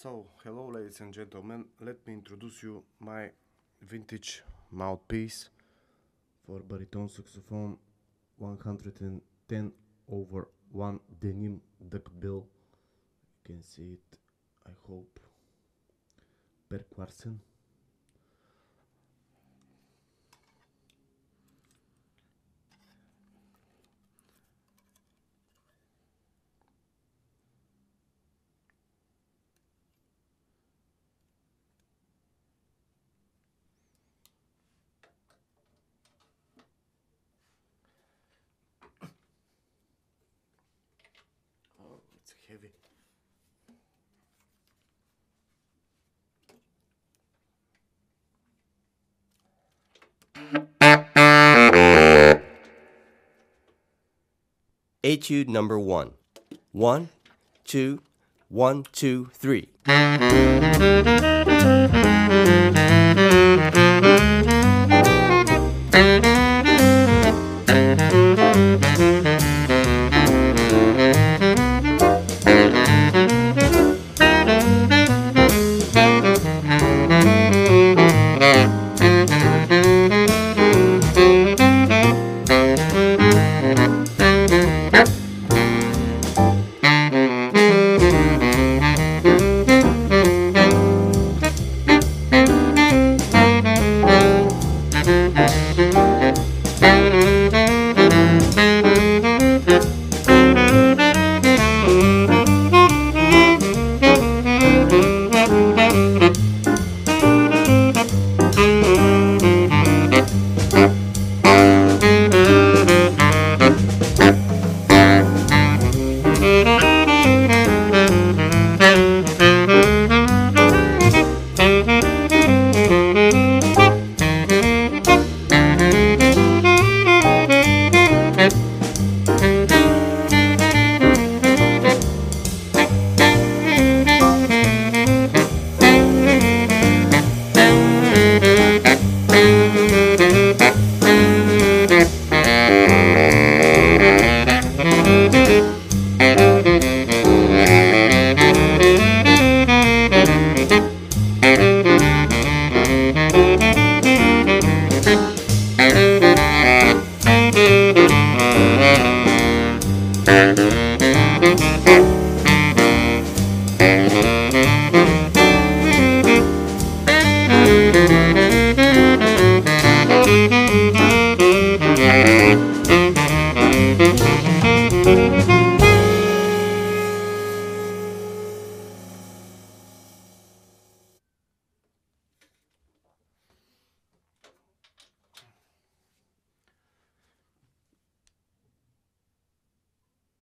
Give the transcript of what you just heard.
So, hello ladies and gentlemen, let me introduce you my vintage mouthpiece for baritone saxophone 110 over 1 denim duckbill. You can see it, I hope. Berg Larsen. Heavy. Etude number one. One, two, one, two, three.